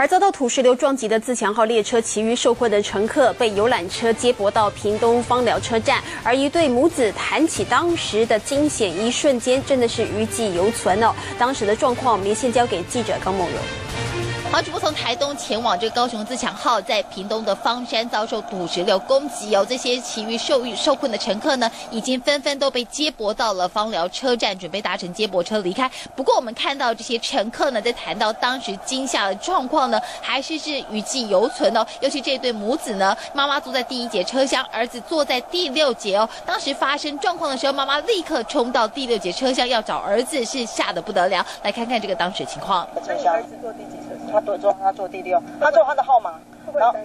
而遭到土石流撞击的自强号列车，其余受困的乘客被游览车接驳到屏东芳寮车站。而一对母子谈起当时的惊险一瞬间，真的是余悸犹存哦。当时的状况，我们连线交给记者高梦荣。好，主播从台东前往这个高雄自强号，在屏东的方山遭受土石流攻击哦。这些其余受遇受困的乘客呢，已经纷纷都被接驳到了芳寮车站，准备搭乘接驳车离开。不过，我们看到这些乘客呢，在谈到当时惊吓的状况呢，还是是余悸犹存哦。尤其这对母子呢，妈妈坐在第一节车厢，儿子坐在第六节哦。当时发生状况的时候，妈妈立刻冲到第六节车厢要找儿子，是吓得不得了。来看看这个当时情况。小儿子坐第几节他坐他坐第六，他坐他的号码，然后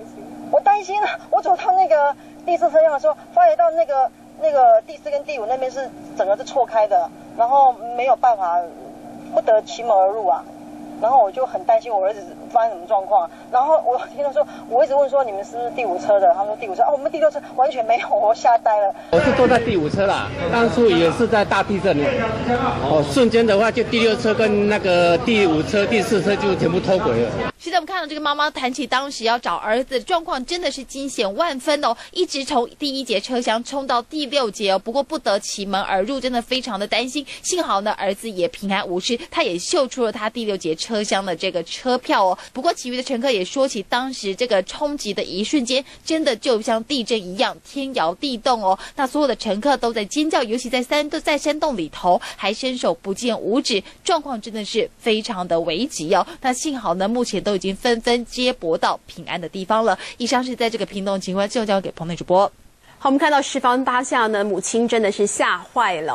我担心啊，我走到那个第四车厢的时候，发觉到那个那个第四跟第五那边是整个是错开的，然后没有办法不得其门而入啊。然后我就很担心我儿子发生什么状况，然后我听到说，我一直问说你们是不是第五车的？他说第五车，哦，我们第六车完全没有，我吓呆了。我是坐在第五车啦，当初也是在大地震，哦，瞬间的话就第六车跟那个第五车、第四车就全部脱轨了。现在我们看到这个妈妈谈起当时要找儿子的状况，真的是惊险万分哦，一直从第一节车厢冲到第六节哦，不过不得其门而入，真的非常的担心。幸好呢，儿子也平安无事，他也秀出了他第六节车车厢的这个车票哦。不过其余的乘客也说起当时这个冲击的一瞬间，真的就像地震一样，天摇地动哦。那所有的乘客都在尖叫，尤其在山在山洞里头，还伸手不见五指，状况真的是非常的危急哦。那幸好呢，目前都已经纷纷接驳到平安的地方了。以上是在这个屏东情况，就交给彭内主播。好，我们看到十方八下呢，母亲真的是吓坏了。